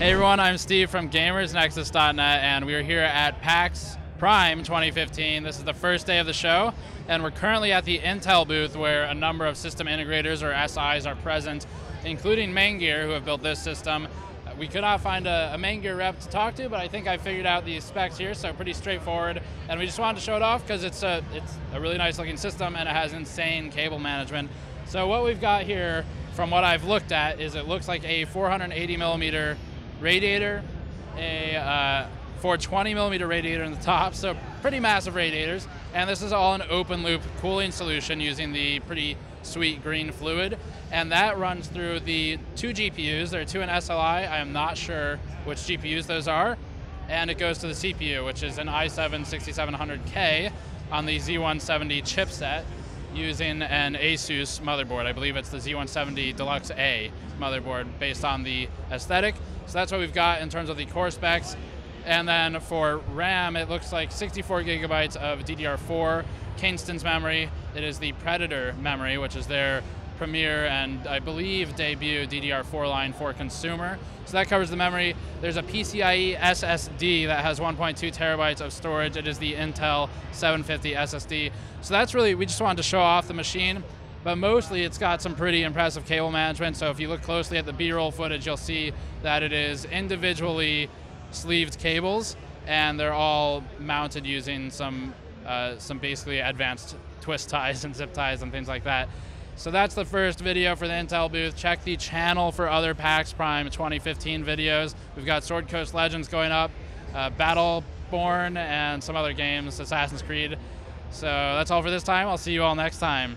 Hey everyone, I'm Steve from GamersNexus.net, and we are here at PAX Prime 2015. This is the first day of the show, and we're currently at the Intel booth where a number of system integrators or SIs are present, including Maingear, who have built this system. We could not find a, a rep to talk to, but I think I figured out the specs here, so pretty straightforward. And we just wanted to show it off because it's a, it's a really nice looking system and it has insane cable management. So what we've got here, from what I've looked at, is it looks like a 480 millimeter radiator, a uh, 420 millimeter radiator in the top, so pretty massive radiators. And this is all an open loop cooling solution using the pretty sweet green fluid. And that runs through the two GPUs. There are two in SLI. I am not sure which GPUs those are. And it goes to the CPU, which is an i7 6700K on the Z170 chipset using an Asus motherboard. I believe it's the Z170 Deluxe A motherboard based on the aesthetic. So that's what we've got in terms of the core specs. And then for RAM, it looks like 64 gigabytes of DDR4 Kingston's memory. It is the Predator memory, which is their premier and I believe debut DDR4 line for consumer. So that covers the memory. There's a PCIe SSD that has 1.2 terabytes of storage. It is the Intel 750 SSD. So that's really, we just wanted to show off the machine, but mostly it's got some pretty impressive cable management. So if you look closely at the B-roll footage, you'll see that it is individually sleeved cables and they're all mounted using some, uh, some basically advanced twist ties and zip ties and things like that. So that's the first video for the Intel booth. Check the channel for other PAX Prime 2015 videos. We've got Sword Coast Legends going up, uh, Battleborn, and some other games, Assassin's Creed. So that's all for this time. I'll see you all next time.